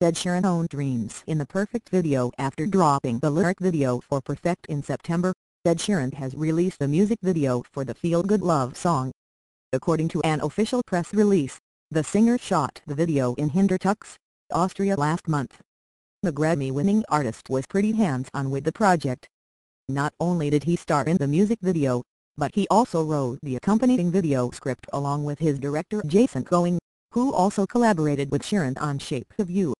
Ed Sheeran Own Dreams in the Perfect video after dropping the lyric video for Perfect in September. Ed Sheeran has released the music video for the feel-good love song. According to an official press release, the singer shot the video in Hintertux, Austria last month. The Grammy-winning artist was pretty hands-on with the project. Not only did he star in the music video, but he also wrote the accompanying video script along with his director Jason Koenig, who also collaborated with Sheeran on Shape of You.